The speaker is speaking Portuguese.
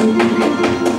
Música